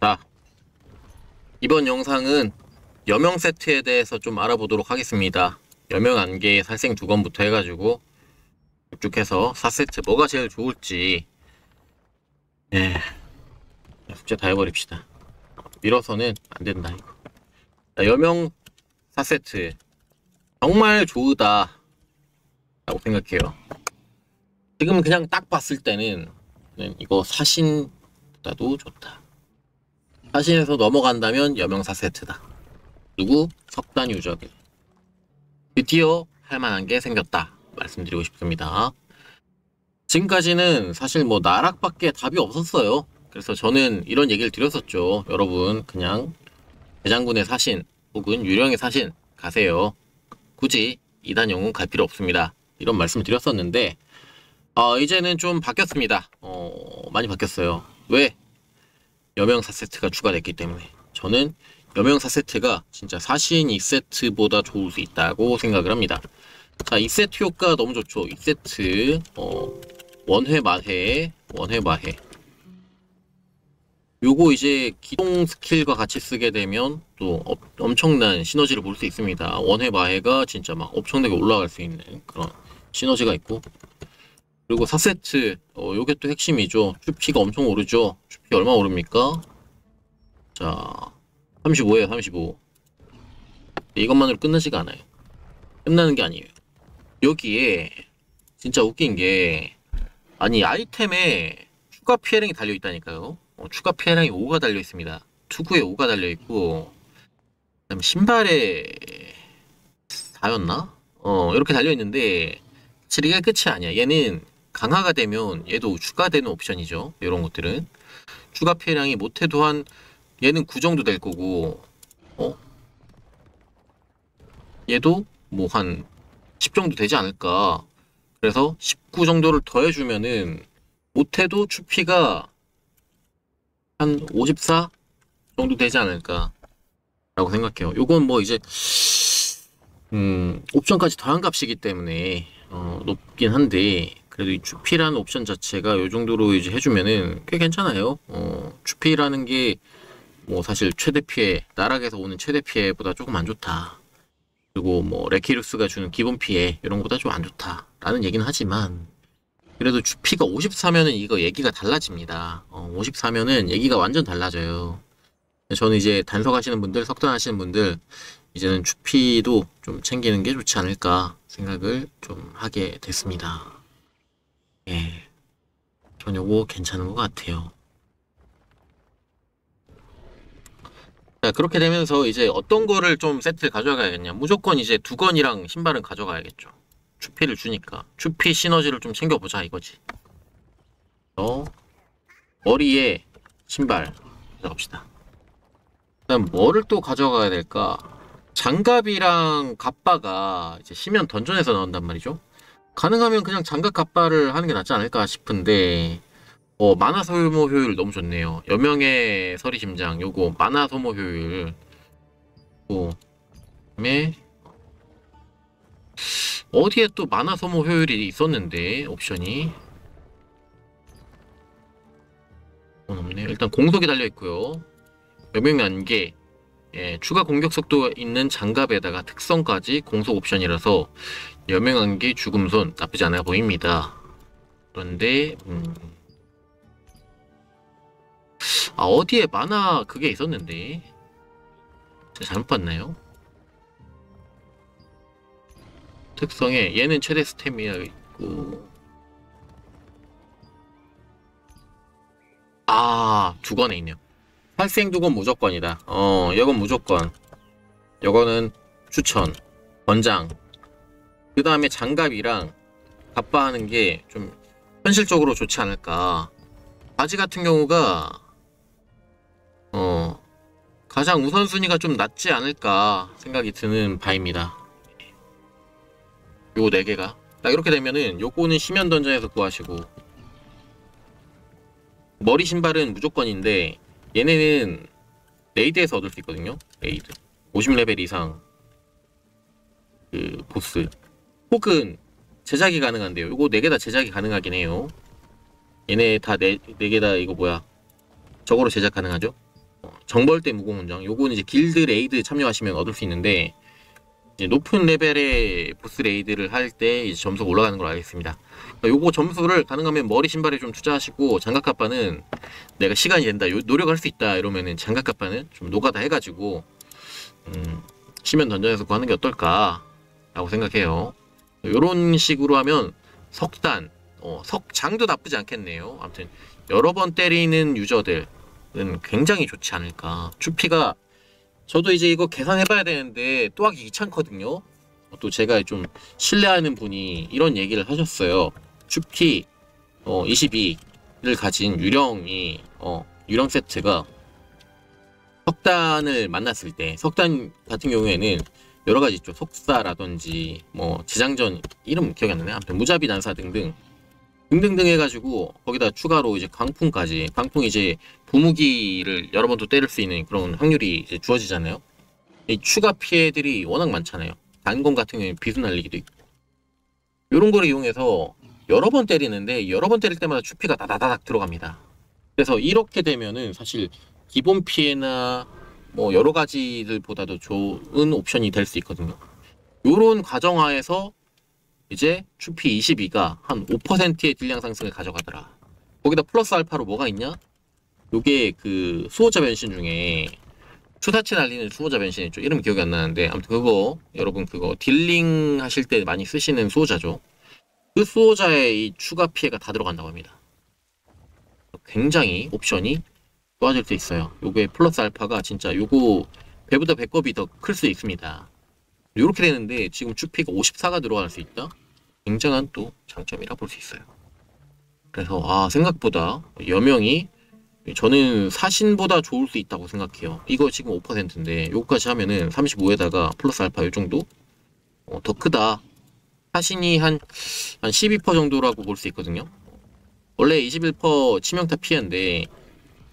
자, 이번 영상은 여명 세트에 대해서 좀 알아보도록 하겠습니다. 여명 안개 살생 두 건부터 해가지고 쭉 해서 4세트 뭐가 제일 좋을지 예, 숙제 다 해버립시다. 밀어서는 안 된다 이거. 자, 여명 4세트 정말 좋으다 라고 생각해요. 지금 그냥 딱 봤을 때는 이거 사신보다도 좋다. 사신에서 넘어간다면 여명사 세트다. 누구? 석단 유적을. 드디어 할만한 게 생겼다. 말씀드리고 싶습니다. 지금까지는 사실 뭐 나락밖에 답이 없었어요. 그래서 저는 이런 얘기를 드렸었죠. 여러분 그냥 대장군의 사신 혹은 유령의 사신 가세요. 굳이 이단 영웅 갈 필요 없습니다. 이런 말씀을 드렸었는데 어, 이제는 좀 바뀌었습니다. 어, 많이 바뀌었어요. 왜? 여명사 세트가 추가됐기 때문에 저는 여명사 세트가 진짜 사신 2세트보다 좋을 수 있다고 생각을 합니다. 자, 2세트 효과 너무 좋죠. 2세트 어, 원회 마해, 원회 마해. 요거 이제 기동 스킬과 같이 쓰게 되면 또 어, 엄청난 시너지를 볼 수 있습니다. 원회 마해가 진짜 막 엄청나게 올라갈 수 있는 그런 시너지가 있고 그리고 4세트 어, 요게 또 핵심이죠. 슈피가 엄청 오르죠. 슈피 얼마 오릅니까? 자 35에요 35 이것만으로 끝나지가 않아요. 끝나는 게 아니에요. 여기에 진짜 웃긴 게 아니 아이템에 추가 피해량이 달려 있다니까요. 어, 추가 피해량이 5가 달려 있습니다. 투구에 5가 달려 있고 그다음 신발에 4였나? 어 이렇게 달려 있는데 사실 이게 끝이 아니야. 얘는 강화가 되면 얘도 추가되는 옵션이죠. 이런 것들은 추가 피해량이 못해도 한 얘는 9 정도 될 거고 어 얘도 뭐 한 10 정도 되지 않을까. 그래서 19 정도를 더해주면은 못해도 추피가 한 54 정도 되지 않을까 라고 생각해요. 요건 뭐 이제 음 옵션까지 더한 값이기 때문에 어, 높긴 한데 그래도 이 추피라는 옵션 자체가 요 정도로 이제 해주면은 꽤 괜찮아요. 어, 추피라는 게 뭐 사실 최대 피해 나락에서 오는 최대 피해보다 조금 안 좋다. 그리고 뭐 레키루스가 주는 기본 피해 이런 거보다 좀 안 좋다라는 얘기는 하지만 그래도 주피가 54면은 이거 얘기가 달라집니다. 어, 54면은 얘기가 완전 달라져요. 저는 이제 단석 하시는 분들, 석단 하시는 분들 이제는 주피도 좀 챙기는 게 좋지 않을까 생각을 좀 하게 됐습니다. 예. 전 요거 괜찮은 것 같아요. 자, 그렇게 되면서 이제 어떤 거를 좀 세트를 가져가야겠냐. 무조건 이제 두건이랑 신발은 가져가야겠죠. 추피를 주니까. 추피 시너지를 좀 챙겨보자 이거지. 어, 머리에 신발 가져갑시다. 그다음 뭐를 또 가져가야 될까? 장갑이랑 갑바가 이제 시면 던전에서 나온단 말이죠. 가능하면 그냥 장갑 갑바를 하는 게 낫지 않을까 싶은데 어, 만화 소모 효율 너무 좋네요. 여명의 서리 심장 요거 만화 소모 효율 또 그다음에 어디에 또 만화 소모 효율이 있었는데 옵션이 어, 없네요. 일단 공속이 달려 있고요. 여명의 안개 예, 추가 공격 속도 있는 장갑에다가 특성까지 공속 옵션이라서 여명한개 죽음손 나쁘지 않아 보입니다. 그런데 음... 아 어디에 만화 그게 있었는데 잘못 봤나요? 특성에 얘는 최대 스태미나 있고 아 두건에 있네요. 활생 두건 무조건이다. 어 이건 무조건. 이거는 추천. 권장. 그 다음에 장갑이랑 갑바하는 게 좀 현실적으로 좋지 않을까. 바지 같은 경우가 어 가장 우선순위가 좀 낮지 않을까 생각이 드는 바입니다. 요 네 개가 딱 이렇게 되면은 요거는 심연 dungeon에서 구하시고 머리 신발은 무조건인데 얘네는 raid에서 얻을 수 있거든요. raid 50레벨 이상 그 보스 혹은 제작이 가능한데요. 이거 4개 다 제작이 가능하긴 해요. 얘네 다 4, 4개 다 이거 뭐야. 저거로 제작 가능하죠? 정벌대 무공문장 요거는 이제 길드 raid 참여하시면 얻을 수 있는데 높은 레벨의 보스 raid를 할 때 점수가 올라가는 걸 알고 있습니다. 그러니까 요거 점수를 가능하면 머리 신발에 좀 투자하시고 장갑 갑바는 내가 시간이 된다, 요- 노력할 수 있다 이러면은 장갑 갑바는 좀 노가다 해가지고 음, 시면 던전에서 구하는 게 어떨까라고 생각해요. 요런 식으로 하면 석단, 어, 석장도 나쁘지 않겠네요. 아무튼 여러 번 때리는 유저들은 굉장히 좋지 않을까. 추피가 저도 이제 이거 계산해봐야 되는데 또 하기 귀찮거든요. 또 제가 좀 신뢰하는 분이 이런 얘기를 하셨어요. 추피 어, 22를 가진 유령이 어, 유령 세트가 석단을 만났을 때 석단 같은 경우에는 여러 가지 있죠. 속사라든지 뭐 재장전 이름 기억이 안 나네. 아무튼 무자비 난사 등등 등등등 해가지고 거기다 추가로 이제 강풍까지 강풍 이제 부무기를 여러 번 또 때릴 수 있는 그런 확률이 이제 주어지잖아요. 이 추가 피해들이 워낙 많잖아요. 단검 같은 경우에 비수 날리기도 있고 이런 거를 이용해서 여러 번 때리는데 여러 번 때릴 때마다 추피가 다다다닥 들어갑니다. 그래서 이렇게 되면은 사실 기본 피해나 뭐 여러 가지들보다도 좋은 옵션이 될 수 있거든요. 요런 과정하에서 이제 추피 22가 한 5%의 딜량 상승을 가져가더라. 거기다 플러스 알파로 뭐가 있냐? 요게 그 수호자 변신 중에 추사치 날리는 수호자 변신 있죠. 이름 기억이 안 나는데 아무튼 그거 여러분 그거 dealing 하실 때 많이 쓰시는 수호자죠. 그 수호자의 이 추가 피해가 다 들어간다고 합니다. 굉장히 옵션이 좋아질 수 있어요. 요게 플러스 알파가 진짜 요거 배보다 배꼽이 더 클 수 있습니다. 요렇게 되는데 지금 추피가 54가 들어갈 수 있다? 굉장한 또 장점이라 볼 수 있어요. 그래서 아 생각보다 여명이 저는 사신보다 좋을 수 있다고 생각해요. 이거 지금 5%인데 요거까지 하면은 35에다가 플러스 알파 요 정도? 어, 더 크다. 사신이 한, 한 12% 정도라고 볼 수 있거든요. 원래 21% 치명타 피해인데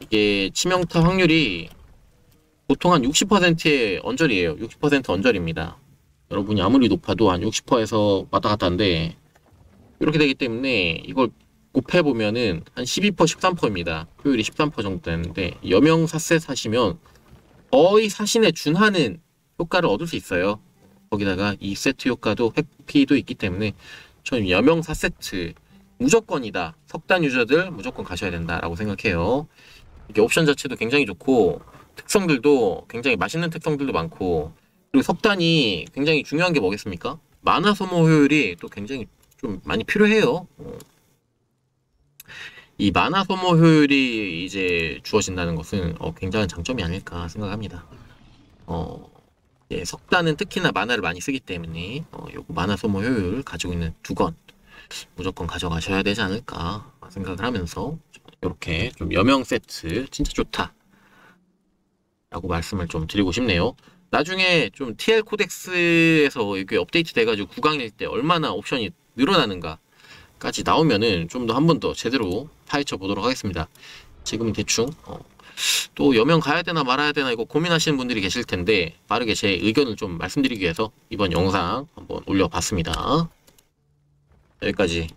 이게 치명타 확률이 보통 한 60%의 언저리예요. 60% 언저리입니다. 여러분이 아무리 높아도 한 60%에서 왔다 갔다 한데 이렇게 되기 때문에 이걸 곱해 보면은 한 12% 13%입니다. 효율이 13% 정도 되는데 여명 사세 사시면 거의 사신에 준하는 효과를 얻을 수 있어요. 거기다가 이 세트 효과도 회피도 있기 때문에 저는 여명 4세트 무조건이다. 석단 유저들 무조건 가셔야 된다라고 생각해요. 이게 옵션 자체도 굉장히 좋고 특성들도 굉장히 맛있는 특성들도 많고 그리고 석단이 굉장히 중요한 게 뭐겠습니까? 만화 소모 효율이 또 굉장히 좀 많이 필요해요. 어. 이 만화 소모 효율이 이제 주어진다는 것은 어, 굉장한 장점이 아닐까 생각합니다. 어, 예, 석단은 특히나 만화를 많이 쓰기 때문에 어, 요거 만화 소모 효율 가지고 있는 두 건 무조건 가져가셔야 되지 않을까 생각을 하면서 이렇게 좀 여명 세트 진짜 좋다 라고 말씀을 좀 드리고 싶네요. 나중에 좀 TL 코덱스에서 이게 업데이트 돼가지고 구강일 때 얼마나 옵션이 늘어나는가까지 나오면은 좀 더 한 번 더 제대로 파헤쳐 보도록 하겠습니다. 지금 대충 어, 또 여명 가야 되나 말아야 되나 이거 고민하시는 분들이 계실 텐데 빠르게 제 의견을 좀 말씀드리기 위해서 이번 영상 한번 올려봤습니다. 여기까지